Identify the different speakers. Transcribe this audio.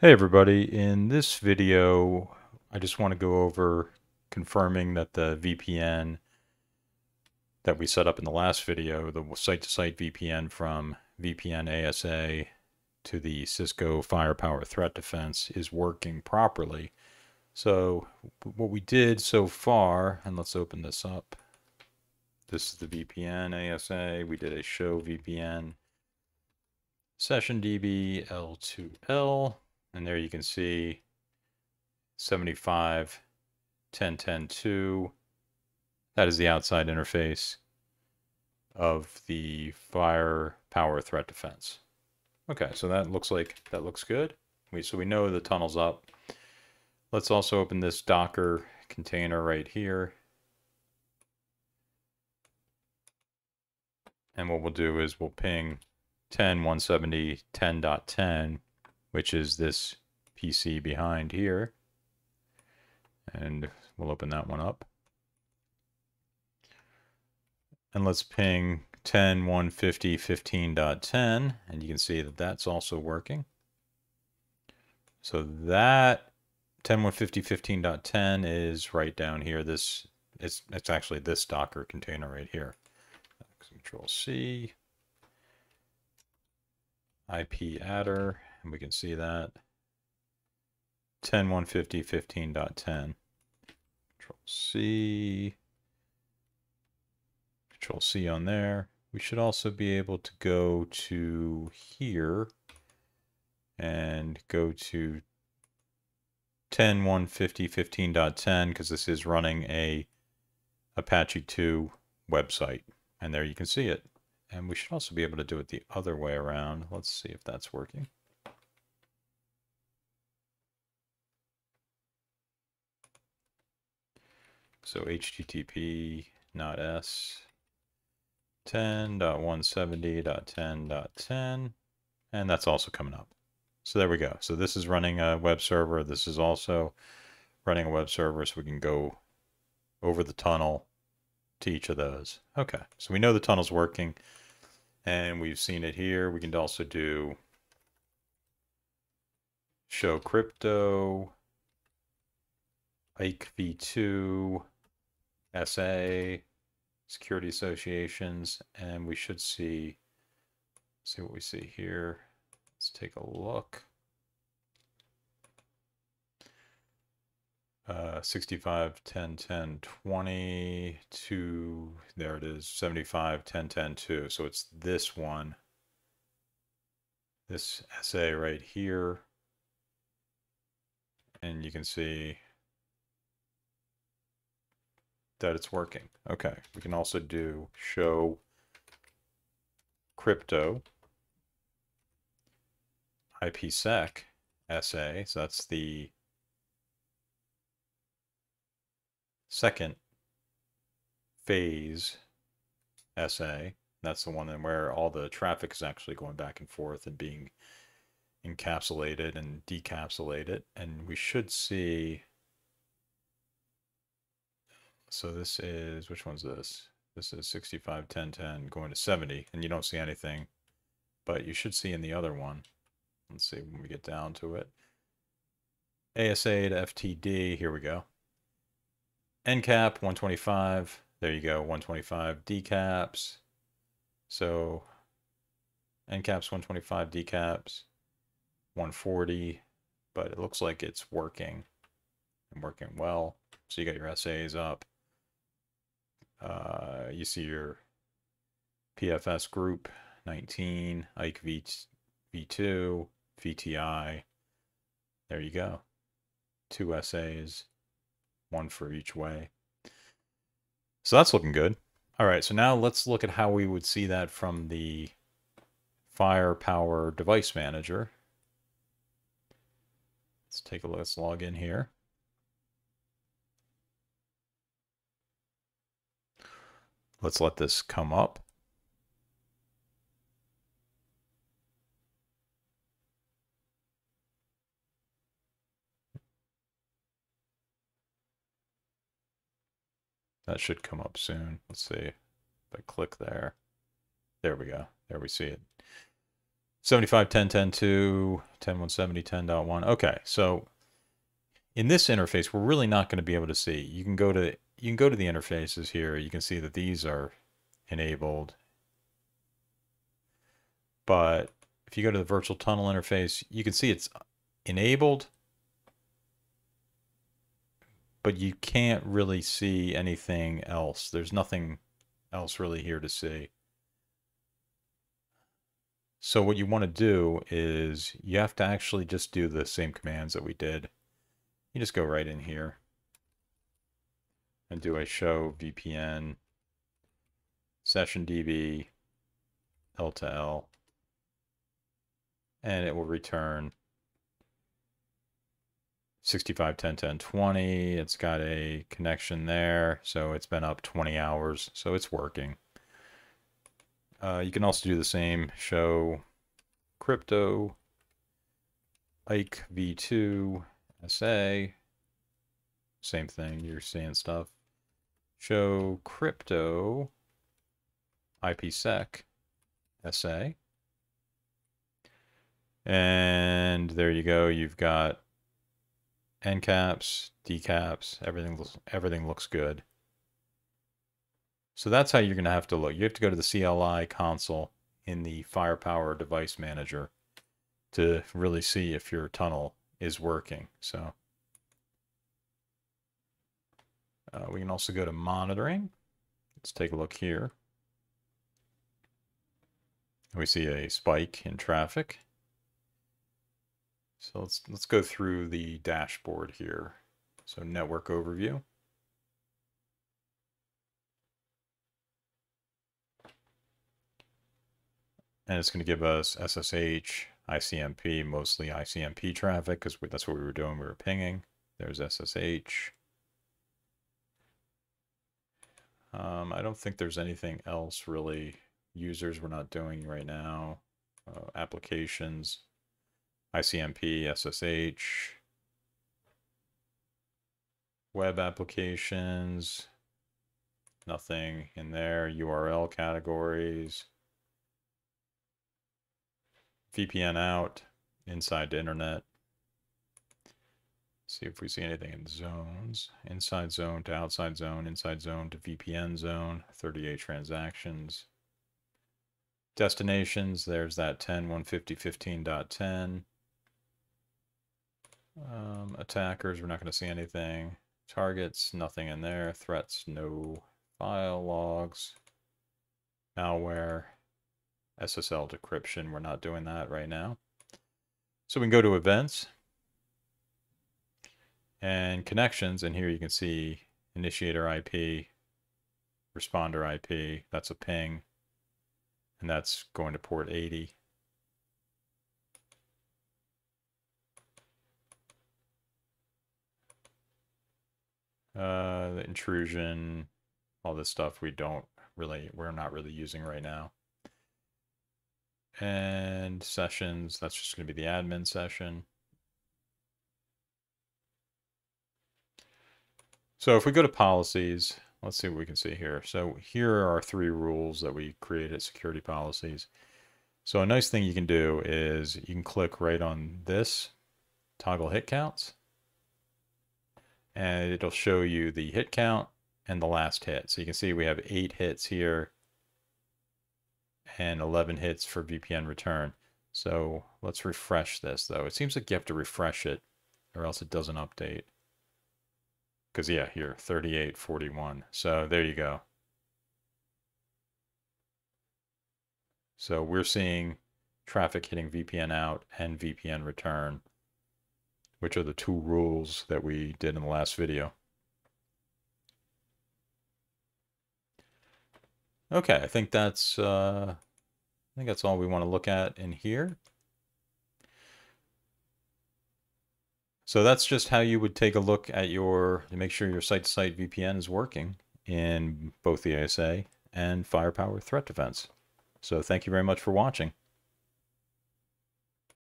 Speaker 1: Hey everybody, in this video I just want to go over confirming that the VPN that we set up in the last video, the site-to-site -site VPN from VPN ASA to the Cisco Firepower Threat Defense is working properly. So what we did so far, and let's open this up. This is the VPN ASA. We did a show VPN session DB L2L and there you can see 75, 10, 10, 2. That is the outside interface of the fire power threat defense. Okay, so that looks like that looks good. We, so we know the tunnel's up. Let's also open this Docker container right here. And what we'll do is we'll ping 10 170 10.10 which is this PC behind here. And we'll open that one up. And let's ping 10 150 15.10 and you can see that that's also working. So that 10 150 15.10 is right down here. This it's it's actually this Docker container right here. Control C IP addr and we can see that. 10 150 15.10 control C. Control C on there. We should also be able to go to here and go to 10 150 15.10 because this is running a Apache 2 website and there you can see it. And we should also be able to do it the other way around. Let's see if that's working So HTTP not S 10.170.10.10 and that's also coming up. So there we go. So this is running a web server. This is also running a web server so we can go over the tunnel to each of those. Okay, so we know the tunnel's working and we've seen it here. We can also do show crypto, IKEv2, SA, security associations, and we should see, see what we see here. Let's take a look. Uh, 65, 10, 10, 20, 2, there it is, 75, 10, 10, 2. So it's this one, this SA right here. And you can see that it's working. Okay, we can also do show crypto IPsec SA, so that's the second phase SA. That's the one where all the traffic is actually going back and forth and being encapsulated and decapsulated. And we should see so this is, which one's this? This is 65, 10, 10, going to 70, and you don't see anything, but you should see in the other one. Let's see when we get down to it. ASA to FTD, here we go. encap 125, there you go, 125 decaps. So encaps 125 decaps, 140, but it looks like it's working and working well. So you got your SAs up. Uh, you see your PFS group 19, Ike v, V2, VTI. There you go. Two SAs, one for each way. So that's looking good. All right, so now let's look at how we would see that from the Firepower Device Manager. Let's take a look, let's log in here. Let's let this come up. That should come up soon. Let's see if I click there. There we go. There we see it. 75, 10, 10, 2, 10, 170, 10.1. Okay, so in this interface, we're really not going to be able to see. You can go to you can go to the interfaces here. You can see that these are enabled. But if you go to the virtual tunnel interface, you can see it's enabled, but you can't really see anything else. There's nothing else really here to see. So what you want to do is you have to actually just do the same commands that we did. You just go right in here and do a show VPN session DB L2L. And it will return 65 10 10 20 it's got a connection there so it's been up 20 hours so it's working. Uh, you can also do the same show crypto Ike v2 SA same thing you're seeing stuff show crypto IPsec SA and there you go you've got encaps, decaps, everything looks, everything looks good. So that's how you're going to have to look. You have to go to the CLI console in the Firepower Device Manager to really see if your tunnel is working. So uh, we can also go to monitoring. Let's take a look here. We see a spike in traffic. So let's let's go through the dashboard here. So network overview. And it's going to give us SSH, ICMP, mostly ICMP traffic because that's what we were doing. We were pinging. There's SSH. Um, I don't think there's anything else really users we're not doing right now. Uh, applications. ICMP, SSH, web applications, nothing in there, URL categories, VPN out, inside to internet. See if we see anything in zones. Inside zone to outside zone, inside zone to VPN zone, 38 transactions. Destinations, there's that 10, 150, 15.10. Um, attackers, we're not going to see anything. Targets, nothing in there. Threats, no file logs. Malware, SSL decryption, we're not doing that right now. So we can go to events and connections, and here you can see initiator IP, responder IP, that's a ping, and that's going to port 80. Uh, the intrusion, all this stuff we don't really, we're not really using right now. And sessions, that's just going to be the admin session. So if we go to policies, let's see what we can see here. So here are our three rules that we created security policies. So a nice thing you can do is you can click right on this, toggle hit counts and it'll show you the hit count and the last hit. So you can see we have eight hits here and 11 hits for VPN return. So let's refresh this though. It seems like you have to refresh it or else it doesn't update. Because yeah, here, 3841. So there you go. So we're seeing traffic hitting VPN out and VPN return which are the two rules that we did in the last video. Okay, I think that's uh, I think that's all we want to look at in here. So that's just how you would take a look at your to make sure your site-to-site -site VPN is working in both the ASA and Firepower Threat Defense. So thank you very much for watching.